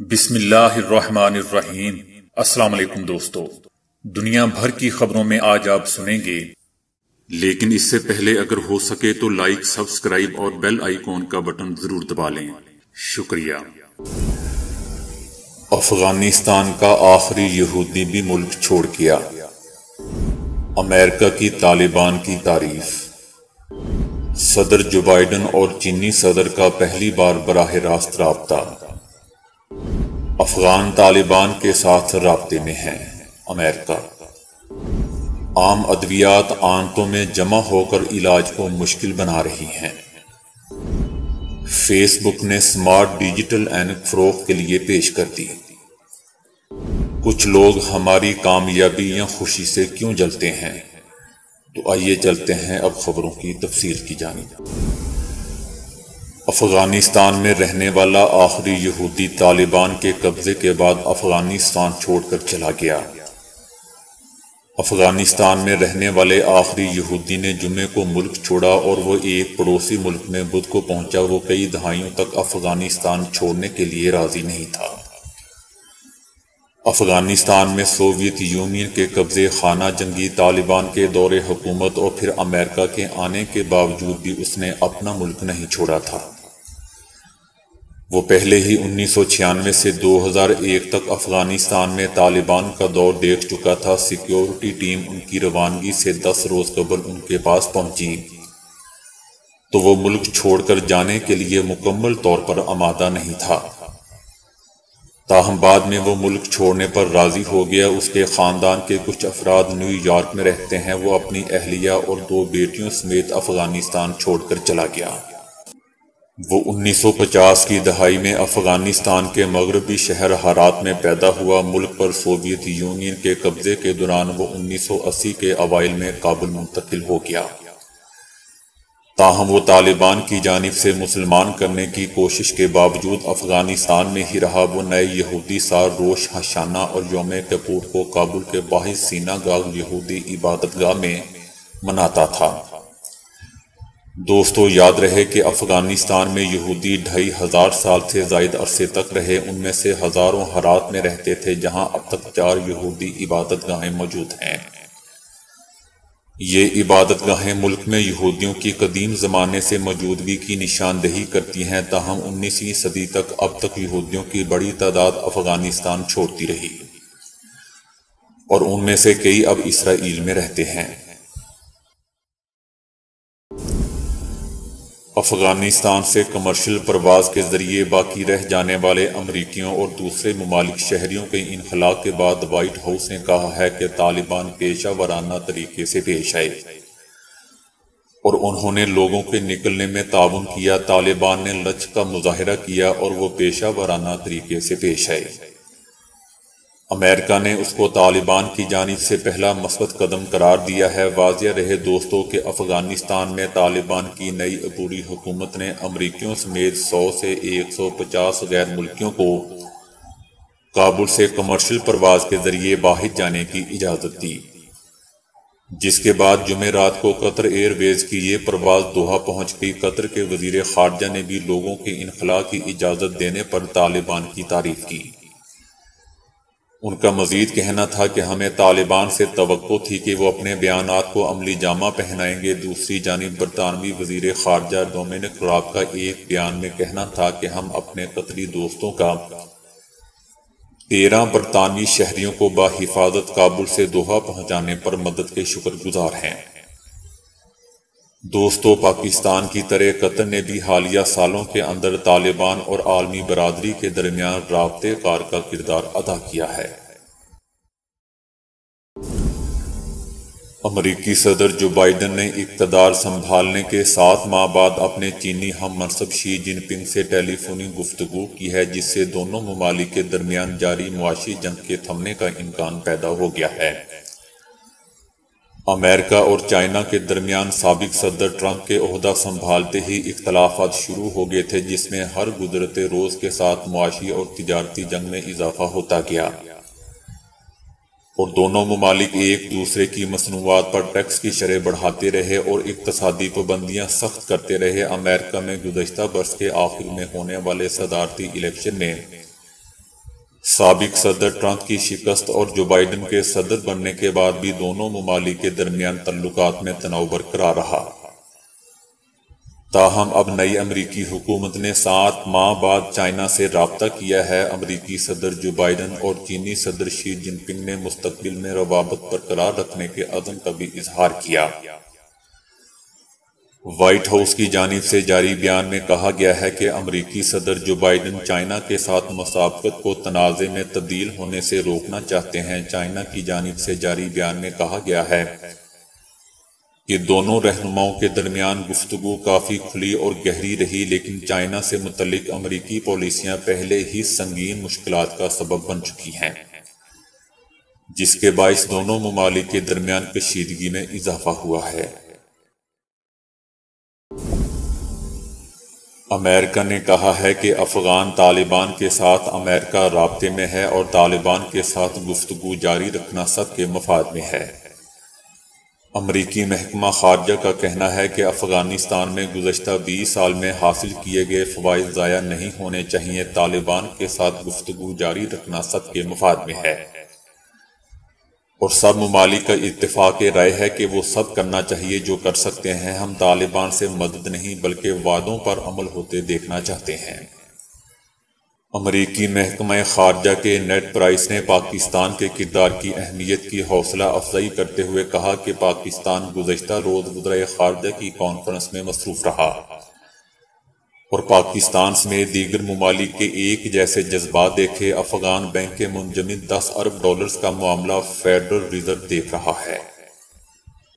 बिस्मिल्लाहिर्रहमानिर्रहीम। अस्सलाम दोस्तों। दुनिया भर की खबरों में आज आप सुनेंगे। लेकिन इससे पहले अगर हो सके तो लाइक सब्सक्राइब और बेल आइकॉन का बटन ज़रूर दबा लें। शुक्रिया। अफ़गानिस्तान का आखिरी यहूदी भी मुल्क छोड़ किया अमेरिका की तालिबान की तारीफ़। सदर जो बाइडन और चीनी सदर का पहली बार बराह रास्त रबता। अफगान तालिबान के साथ रबते में है, अमेरिका। आम अद्वियात आंतों में जमा होकर इलाज को मुश्किल बना रही हैं। फेसबुक ने स्मार्ट डिजिटल एन फरोख के लिए पेश कर दी। कुछ लोग हमारी कामयाबी या खुशी से क्यों जलते हैं? तो आइए चलते हैं अब खबरों की तफसील की जानी अफ़गानिस्तान में रहने वाला आखिरी यहूदी तालिबान के कब्जे के बाद अफ़गानिस्तान छोड़कर चला गया। अफ़गानिस्तान में रहने वाले आखिरी यहूदी ने जुमे को मुल्क छोड़ा और वो एक पड़ोसी मुल्क में बुध को पहुँचा। वो कई दहाइयों तक अफ़गानिस्तान छोड़ने के लिए राज़ी नहीं था। अफ़गानिस्तान में सोवियत यूनियन के कब्जे खाना जंगी तालिबान के दौरे हुकूमत और फिर अमेरिका के आने के बावजूद भी उसने अपना मुल्क नहीं छोड़ा था। वो पहले ही उन्नीस सौ छियानवे से 2001 तक अफ़गानिस्तान में तालिबान का दौर देख चुका था। सिक्योरिटी टीम उनकी रवानगी से 10 रोज कबल उनके पास पहुँची। तो वो मुल्क छोड़कर जाने के लिए मुकम्मल तौर पर आमादा नहीं था। ताहम बाद में वो मुल्क छोड़ने पर राज़ी हो गया। उसके खानदान के कुछ अफराद न्यूयॉर्क में रहते हैं। वो अपनी अहलिया और दो बेटियों समेत अफ़गानिस्तान छोड़कर चला गया। वो 1950 की दहाई में अफ़गानिस्तान के मगरबी शहर हरात में पैदा हुआ मुल्क पर सोवियत यूनियन के कब्जे के दौरान वो 1980 के अवाइल में काबुल मुंतकिल हो गया। ताहम वो तालिबान की जानब से मुसलमान करने की कोशिश के बावजूद अफ़गानिस्तान में ही रहा वो नए यहूदी सार रोश हशाना और योम कपूर को काबुल के बाहिर सीना गाग यहूदी इबादत गाह में मनाता था। दोस्तों, याद रहे कि अफ़गानिस्तान में यहूदी ढाई हज़ार साल से जायद अरसे तक रहे। उनमें से हज़ारों हरात में रहते थे, जहाँ अब तक चार यहूदी इबादत गाहें मौजूद हैं। ये इबादत गाहें मुल्क में यहूदियों की कदीम ज़माने से मौजूदगी की निशानदेही करती हैं, ताहम उन्नीसवीं सदी तक अब तक यहूदियों की बड़ी तादाद अफ़गानिस्तान छोड़ती रही। और उनमें से कई अब इसराइल में रहते हैं। अफ़गानिस्तान से कमर्शियल प्रवाज के ज़रिए बाकी रह जाने वाले अमरीकियों और दूसरे ममालिक शहरियों के इनखला के बाद वाइट हाउस ने कहा है कि तालिबान पेशा वाराना तरीके से पेश आए और उन्होंने लोगों के निकलने में ताउन किया। तालिबान ने लच का मुजाहरा किया और वो पेशा वाराना तरीके से पेश आए। अमेरिका ने उसको तालिबान की जानब से पहला मस्बत कदम करार दिया है। वाजिया रहे दोस्तों के अफ़गानिस्तान में तालिबान की नई अबूरी हुकूमत ने अमरीकियों समेत 100 से 150 गैर मुल्कियों को काबुल से कमर्शियल प्रवाज के ज़रिए बाहर जाने की इजाज़त दी। जिसके बाद जुमेरात को कतर एयरवेज की ये प्रवाज दोहा पहुँच गई। कतर के वज़ीर खारजा ने भी लोगों के इनखला की इजाज़त देने पर तालिबान की तारीफ़ की। उनका मजीद कहना था कि हमें तालिबान से तो थी कि वो अपने बयान को अमली जामा पहनाएँगे। दूसरी जानब बरतानवी वज़ीर खारजा डोमिन राब का एक बयान में कहना था कि हम अपने कतली दोस्तों का तेरह बरतानवी शहरियों को बाहिफाजत काबुल से दोहा पहुँचाने पर मदद के शुक्रगुजार हैं। दोस्तों, पाकिस्तान की तरह कतर ने भी हालिया सालों के अंदर तालिबान और आलमी बरदरी के दरमियान रबते कार का किरदार अदा किया है। अमरीकी सदर जो बाइडन ने इकतदार संभालने के सात माह बाद अपने चीनी हम मनसब शी जिनपिंग से टेलीफोनी गुफ्तगु की है, जिससे दोनों ममालिक के दरमियान जारी मुआशी जंग के थमने का इम्कान पैदा हो गया है। अमेरिका और चाइना के दरमियान सबक सदर ट्रंप के अहदा संभालते ही इख्तलाफात शुरू हो गए थे, जिसमें हर गुजरते रोज के साथ मुआशी और तजारती जंग में इजाफा होता गया। और दोनों ममालिक एक दूसरे की मसनूआत पर टैक्स की शरह बढ़ाते रहे और इकतसादी पाबंदियाँ सख्त करते रहे। अमेरिका में गुजशत बरस के आखिर में होने वाले सदारती इलेक्शन में सबक सदर ट्रंप की शिकस्त और जो बाइडन के सदर बनने के बाद भी दोनों ममालिक के दरमियान तल्लुकात में तनाव बरकरार रहा। ताहम अब नई अमरीकी हुकूमत ने सात माह बाद चाइना से रबता किया है। अमरीकी सदर जो बाइडन और चीनी सदर शी जिनपिंग ने मुस्तबिल में रवाबत बरकरार रखने के अदम का भी इजहार किया। व्हाइट हाउस की जानब से जारी बयान में कहा गया है कि अमरीकी सदर जो बाइडन चाइना के साथ मसाबकत को तनाज़े में तब्दील होने से रोकना चाहते हैं, चाइना की जानब से जारी बयान में कहा गया है कि दोनों रहनुमाओं के दरमियान गुफ्तगु काफ़ी खुली और गहरी रही, लेकिन चाइना से मुतलिक अमरीकी पॉलिसियाँ पहले ही संगीन मुश्किल का सबब बन चुकी हैं, जिसके बायस दोनों ममालिक के दरमियान कशीदगी में इजाफा हुआ है। अमेरिका ने कहा है कि अफगान तालिबान के साथ अमेरिका रबते में है और तालिबान के साथ गुफ्तु जारी रखना सबके मफाद में है। अमरीकी महकमा खारजा का कहना है कि अफ़गानिस्तान में गुजशत बीस साल में हासिल किए गए फवाद ज़ाया नहीं होने चाहिए। तालिबान के साथ गुफ्तु जारी रखना सबके मफाद में है। और सब ममालिक का इतफाक़ राय है कि वो सब करना चाहिए, जो कर सकते हैं। हम तालिबान से मदद नहीं, बल्कि वादों पर अमल होते देखना चाहते हैं। अमरीकी महकमा खारजा के नेट प्राइस ने पाकिस्तान के किरदार की अहमियत की हौसला अफजाई करते हुए कहा कि पाकिस्तान गुजशत रोज़ गुजर खारजा की कॉन्फ्रेंस में मसरूफ रहा। और पाकिस्तान समेत दीगर ममालिक के एक जैसे जज्बात देखे अफगान बैंक के मुंजमिन दस अरब डॉलर्स का मामला फेडरल रिज़र्व देख रहा है।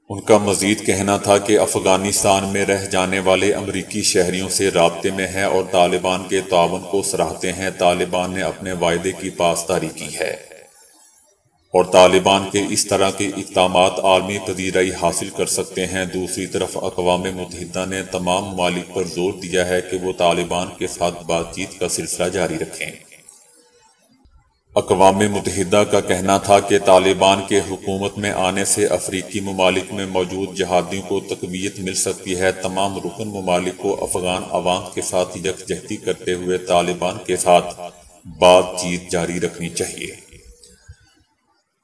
उनका मजीद कहना था कि अफ़गानिस्तान में रह जाने वाले अमरीकी शहरियों से रबते में है और तालिबान के तावन को सराहते हैं। तालिबान ने अपने वायदे की पासदारी की है। और तालिबान के इस तरह के इकदाम आलमी पजीराई हासिल कर सकते हैं। दूसरी तरफ़ अकवा मुतहदा ने तमाम ममालिक पर ज़ोर दिया है कि वो तालिबान के साथ बातचीत का सिलसिला जारी रखें। अकवा मुतहदा का कहना था कि तालिबान के हुकूमत में आने से अफ्रीकी ममालिक में मौजूद जहादियों को तकवीत मिल सकती है। तमाम रुकन ममालिक को अफगान आवाम के साथ यकजहती करते हुए तालिबान के साथ बातचीत जारी रखनी चाहिए।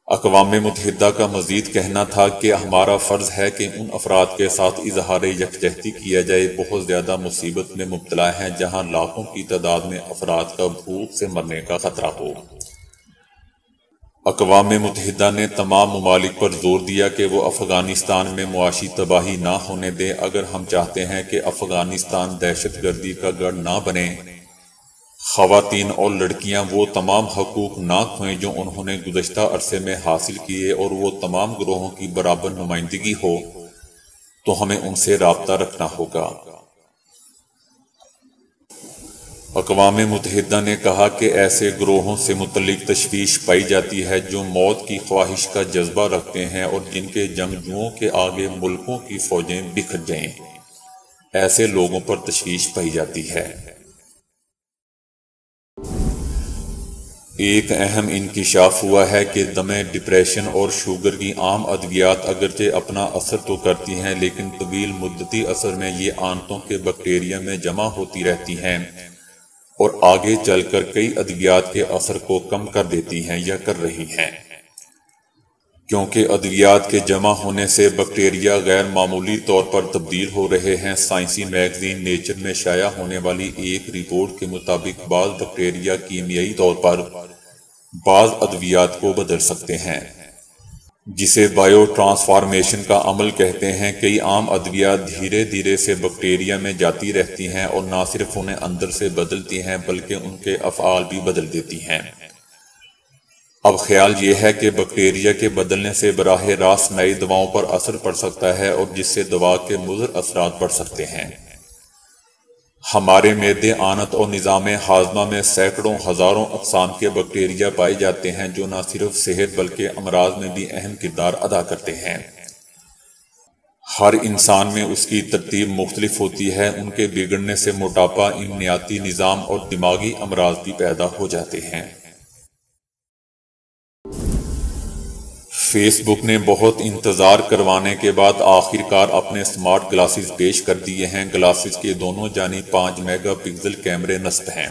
अकवा मुतहदा का मजीद कहना था कि हमारा फ़र्ज़ है कि उन अफराद के साथ इजहार यकजहती किया जाए। बहुत ज़्यादा मुसीबत में मुबतला हैं, जहाँ लाखों की तादाद में अफराद का भूख से मरने का ख़तरा हो। अकवा मुतहदा ने तमाम ममालिक पर ज़ोर दिया कि वो अफ़गानिस्तान में मुआशी तबाही ना होने दें। अगर हम चाहते हैं कि अफ़गानिस्तान दहशत गर्दी का गढ़ ना बने खातन और लड़कियाँ वो तमाम हकूक ना खोएँ जो उन्होंने गुजशत अरसे में हासिल किए और वो तमाम ग्रोहों की बराबर नुमाइंदगी हो तो हमें उनसे रबता रखना होगा। अकवा मुतहदा ने कहा कि ऐसे ग्रोहों से मुतलिक तशवीश पाई जाती है जो मौत की ख्वाहिश का जज्बा रखते हैं और जिनके जंगजुओं के आगे मुल्कों की फौजें बिखर जाएँ। ऐसे लोगों पर तशवीश पाई जाती है। एक अहम इंकशाफ हुआ है कि दमे डिप्रेशन और शुगर की आम अद्वियात अगरचे अपना असर तो करती हैं, लेकिन तवील मुद्दती असर में ये आंतों के बैक्टीरिया में जमा होती रहती हैं और आगे चलकर कई अद्वियात के असर को कम कर देती हैं या कर रही हैं। क्योंकि अद्वियात के जमा होने से बैक्टीरिया गैर मामूली तौर पर तब्दील हो रहे हैं। साइंसी मैगजीन नेचर में शाया होने वाली एक रिपोर्ट के मुताबिक बाल बैक्टीरिया कीमियाई तौर पर बाज अद्वियात को बदल सकते हैं, जिसे बायो ट्रांसफॉर्मेशन का अमल कहते हैं। कई आम अद्वियात धीरे धीरे से बैक्टीरिया में जाती रहती हैं और ना सिर्फ़ उन्हें अंदर से बदलती हैं, बल्कि उनके अफ़ाल भी बदल देती हैं। अब ख्याल ये है कि बैक्टीरिया के बदलने से बराह रास्त नई दवाओं पर असर पड़ सकता है और जिससे दवा के मुजर असरात पड़ सकते हैं। हमारे मैदे आनत और निज़ाम हाजमा में सैकड़ों, हज़ारों अकसाम के बैक्टीरिया पाए जाते हैं जो न सिर्फ़ सेहत बल्कि अमराज में भी अहम किरदार अदा करते हैं। हर इंसान में उसकी तरतीब मुख्तलिफ़ होती है, उनके बिगड़ने से मोटापा, इमनियाती निज़ाम और दिमागी अमराज भी पैदा हो जाते हैं। फेसबुक ने बहुत इंतज़ार करवाने के बाद आखिरकार अपने स्मार्ट ग्लासेस पेश कर दिए हैं। ग्लासेस के दोनों जानी पाँच मेगा पिक्सल कैमरे नस्ब हैं।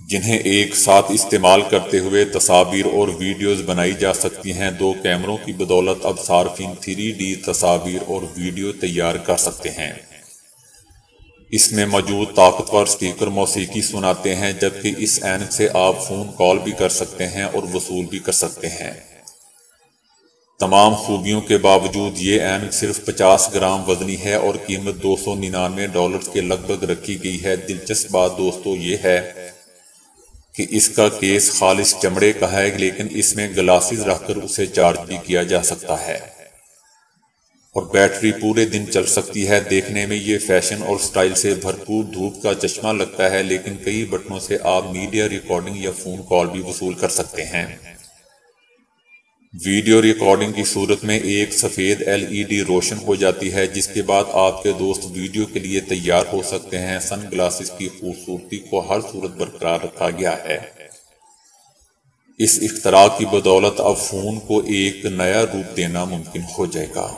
जिन्हें एक साथ इस्तेमाल करते हुए तस्वीर और वीडियोस बनाई जा सकती हैं। दो कैमरों की बदौलत अब सार्फिन थ्री डी तस्वीर और वीडियो तैयार कर सकते हैं। इसमें मौजूद ताकतवर स्पीकर मौसीकी सुनाते हैं, जबकि इस एन से आप फ़ोन कॉल भी कर सकते हैं और वसूल भी कर सकते हैं। तमाम खूबियों के बावजूद ये एन सिर्फ़ 50 ग्राम वजनी है और कीमत दो सौ निन्यानवे डॉलर के लगभग रखी गई है। दिलचस्प बात दोस्तों ये है कि इसका केस खालिश चमड़े का है, लेकिन इसमें ग्लासेस रखकर उसे चार्ज भी किया जा सकता है और बैटरी पूरे दिन चल सकती है। देखने में ये फ़ैशन और स्टाइल से भरपूर धूप का चश्मा लगता है, लेकिन कई बटनों से आप मीडिया रिकॉर्डिंग या फ़ोन कॉल भी वसूल कर सकते हैं। वीडियो रिकॉर्डिंग की सूरत में एक सफ़ेद एलईडी रोशन हो जाती है, जिसके बाद आपके दोस्त वीडियो के लिए तैयार हो सकते हैं। सन ग्लासेस की खूबसूरती को हर सूरत बरकरार रखा गया है। इस इख्तरा की बदौलत अब फ़ोन को एक नया रूप देना मुमकिन हो जाएगा।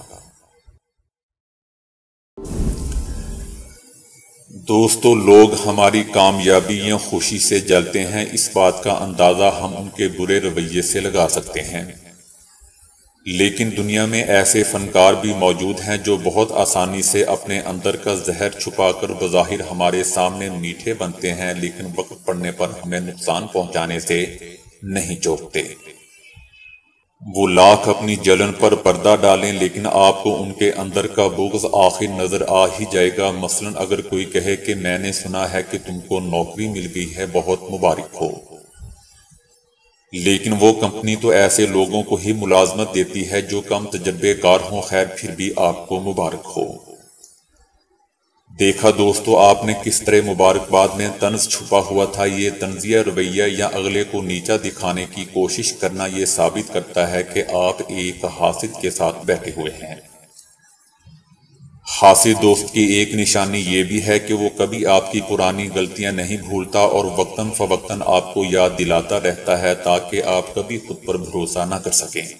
दोस्तों, लोग हमारी कामयाबी या खुशी से जलते हैं। इस बात का अंदाज़ा हम उनके बुरे रवैये से लगा सकते हैं। लेकिन दुनिया में ऐसे फनकार भी मौजूद हैं जो बहुत आसानी से अपने अंदर का जहर छुपाकर बज़ाहिर हमारे सामने मीठे बनते हैं, लेकिन वक्त पड़ने पर हमें नुकसान पहुँचाने से नहीं चौकते। वो लाख अपनी जलन पर पर्दा डालें, लेकिन आपको उनके अंदर का बुग्ज आखिर नज़र आ ही जाएगा। मसलन अगर कोई कहे कि मैंने सुना है कि तुमको नौकरी मिल गई है, बहुत मुबारक हो। लेकिन वो कंपनी तो ऐसे लोगों को ही मुलाजमत देती है जो कम तजर्बेकार हों, खैर फिर भी आपको मुबारक हो। देखा दोस्तों, आपने किस तरह मुबारकबाद में तंज छुपा हुआ था? ये तंजिया रवैया या अगले को नीचा दिखाने की कोशिश करना ये साबित करता है कि आप एक हासिद के साथ बैठे हुए हैं। खासी दोस्त की एक निशानी ये भी है कि वो कभी आपकी पुरानी गलतियाँ नहीं भूलता और वक्तन फवक्तन आपको याद दिलाता रहता है ताकि आप कभी खुद पर भरोसा ना कर सकें।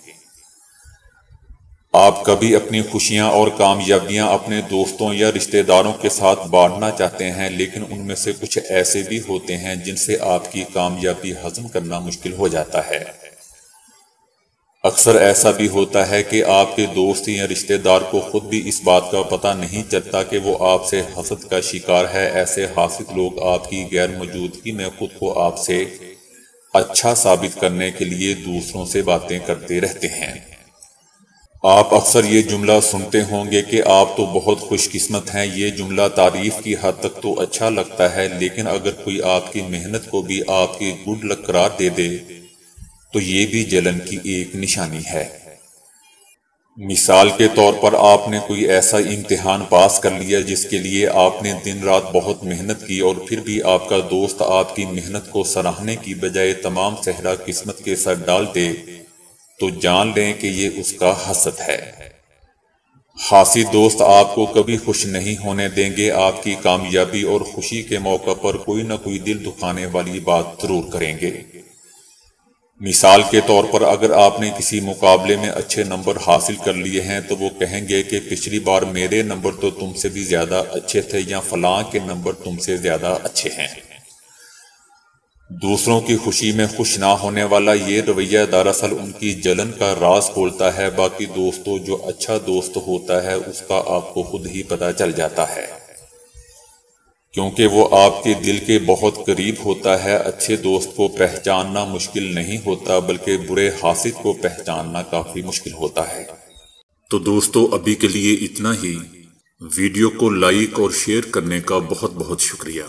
आप कभी अपनी खुशियाँ और कामयाबियाँ अपने दोस्तों या रिश्तेदारों के साथ बांटना चाहते हैं, लेकिन उनमें से कुछ ऐसे भी होते हैं जिनसे आपकी कामयाबी हजम करना मुश्किल हो जाता है। अक्सर ऐसा भी होता है कि आपके दोस्त या रिश्तेदार को खुद भी इस बात का पता नहीं चलता कि वो आपसे हसद का शिकार है। ऐसे हासिल लोग आपकी गैर मौजूदगी में खुद को आपसे अच्छा साबित करने के लिए दूसरों से बातें करते रहते हैं। आप अक्सर ये जुमला सुनते होंगे कि आप तो बहुत खुशकिस्मत हैं। ये जुमला तारीफ़ की हद तक तो अच्छा लगता है, लेकिन अगर कोई आपकी मेहनत को भी आपकी गुड लक करार दे दे तो ये भी जलन की एक निशानी है। मिसाल के तौर पर आपने कोई ऐसा इम्तिहान पास कर लिया जिसके लिए आपने दिन रात बहुत मेहनत की और फिर भी आपका दोस्त आपकी मेहनत को सराहने की बजाय तमाम सहरा किस्मत के साथ डाल दे तो जान लें कि ये उसका हसद है। खासी दोस्त आपको कभी खुश नहीं होने देंगे, आपकी कामयाबी और खुशी के मौका पर कोई ना कोई दिल दुखाने वाली बात ज़रूर करेंगे। मिसाल के तौर पर अगर आपने किसी मुकाबले में अच्छे नंबर हासिल कर लिए हैं तो वो कहेंगे कि पिछली बार मेरे नंबर तो तुमसे भी ज़्यादा अच्छे थे या फलां के नंबर तुमसे ज़्यादा अच्छे हैं। दूसरों की खुशी में खुश ना होने वाला ये रवैया दरअसल उनकी जलन का राज खोलता है, बाकी दोस्तों जो अच्छा दोस्त होता है, उसका आपको खुद ही पता चल जाता है। क्योंकि वो आपके दिल के बहुत करीब होता है, अच्छे दोस्त को पहचानना मुश्किल नहीं होता, बल्कि बुरे हासिद को पहचानना काफ़ी मुश्किल होता है। तो दोस्तों, अभी के लिए इतना ही। वीडियो को लाइक और शेयर करने का बहुत बहुत शुक्रिया।